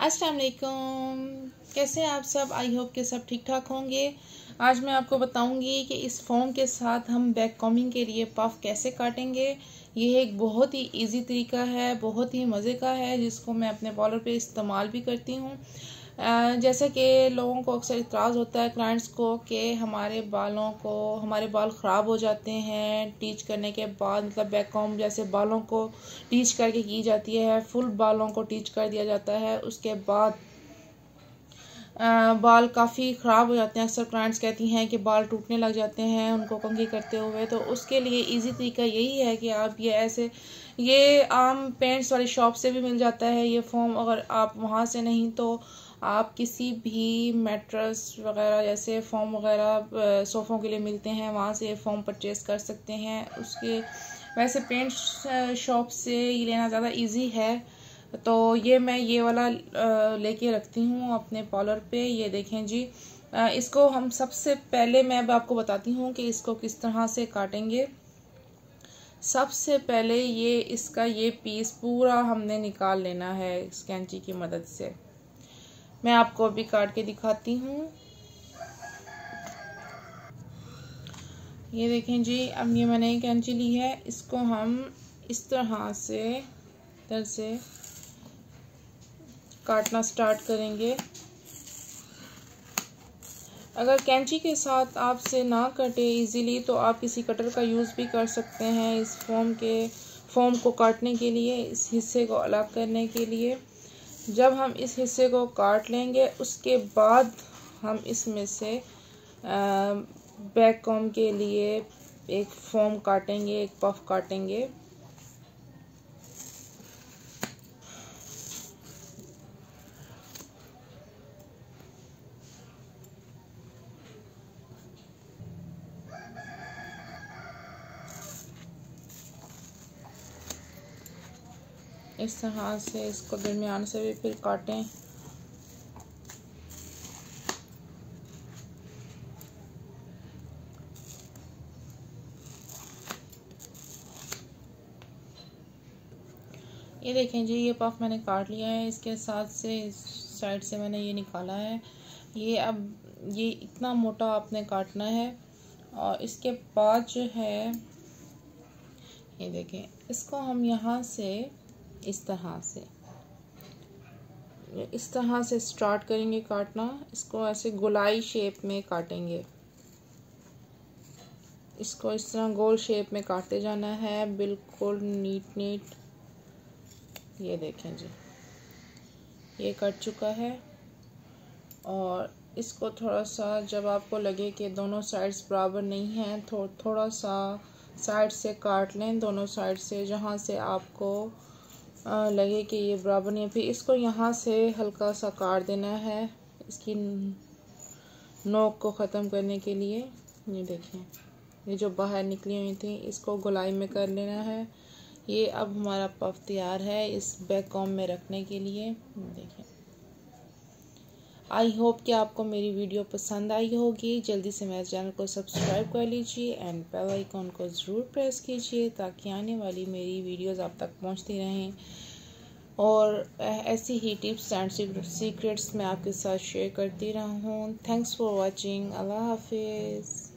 अस्सलाम वालेकुम। कैसे आप सब? आई होप के सब ठीक ठाक होंगे। आज मैं आपको बताऊँगी कि इस फॉर्म के साथ हम बैक कॉमिंग के लिए पफ कैसे काटेंगे। यह एक बहुत ही इजी तरीका है, बहुत ही मज़े का है, जिसको मैं अपने बॉलर पे इस्तेमाल भी करती हूँ। जैसे कि लोगों को अक्सर इतराज़ होता है क्लाइंट्स को कि हमारे बालों को, हमारे बाल ख़राब हो जाते हैं टीच करने के बाद मतलब बैक कॉम जैसे बालों को टीच करके की जाती है फुल बालों को टीच कर दिया जाता है, उसके बाद बाल काफ़ी ख़राब हो जाते हैं। अक्सर क्लाइंट्स कहती हैं कि बाल टूटने लग जाते हैं, उनको कंघी करते हुए। तो उसके लिए इजी तरीका यही है कि आप ये ऐसे, ये आम पेंट्स वाली शॉप से भी मिल जाता है, ये फॉर्म अगर आप वहाँ से नहीं तो आप किसी भी मेट्रस वगैरह, जैसे फॉर्म वगैरह सोफ़ों के लिए मिलते हैं, वहाँ से फॉर्म परचेज़ कर सकते हैं। उसके, वैसे पेंट शॉप से ये लेना ज़्यादा इजी है। तो ये मैं ये वाला लेके रखती हूँ अपने पॉलर पे। ये देखें जी इसको हम सबसे पहले मैं अब आपको बताती हूँ कि इसको किस तरह से काटेंगे। सबसे पहले ये, इसका ये पीस पूरा हमने निकाल लेना है इस कैंची की मदद से। मैं आपको अभी काट के दिखाती हूँ। ये देखें जी, अब ये मैंने कैंची ली है, इसको हम इस तरह से, इधर से काटना स्टार्ट करेंगे। अगर कैंची के साथ आपसे ना कटे इजीली तो आप किसी कटर का यूज़ भी कर सकते हैं इस फॉर्म के फॉर्म को काटने के लिए, इस हिस्से को अलग करने के लिए। जब हम इस हिस्से को काट लेंगे, उसके बाद हम इसमें से बैक कॉम के लिए एक फॉर्म काटेंगे, एक पफ काटेंगे। इस तरह से, इसको दरमियान से भी फिर काटें। ये देखें जी, ये पफ मैंने काट लिया है। इसके साथ से, इस साइड से मैंने ये निकाला है। ये अब, ये इतना मोटा आपने काटना है। और इसके बाद जो है, ये देखें, इसको हम यहाँ से इस तरह से। इस तरह से स्टार्ट करेंगे काटना इसको ऐसे गोलाई शेप में काटेंगे। इसको इस तरह गोल शेप में काटते जाना है बिल्कुल नीट नीट। ये देखें जी। ये कट चुका है और इसको थोड़ा सा जब आपको लगे कि दोनों साइड्स बराबर नहीं हैं थो, थोड़ा सा साइड से काट लें दोनों साइड से जहाँ से आपको लगे कि ये बराबर नहीं है। फिर इसको यहाँ से हल्का सा काट देना है इसकी नोक को ख़त्म करने के लिए। ये देखें, ये जो बाहर निकली हुई थी, इसको गुलाई में कर लेना है। ये अब हमारा पफ तैयार है इस बैक कॉम में रखने के लिए। देखें। आई होप कि आपको मेरी वीडियो पसंद आई होगी। जल्दी से मेरे चैनल को सब्सक्राइब कर लीजिए एंड बेल आइकॉन को ज़रूर प्रेस कीजिए ताकि आने वाली मेरी वीडियोस आप तक पहुँचती रहें। और ऐसी ही टिप्स एंड सीक्रेट्स मैं आपके साथ शेयर करती रहूँ। थैंक्स फॉर वॉचिंग अल्लाह हाफिज़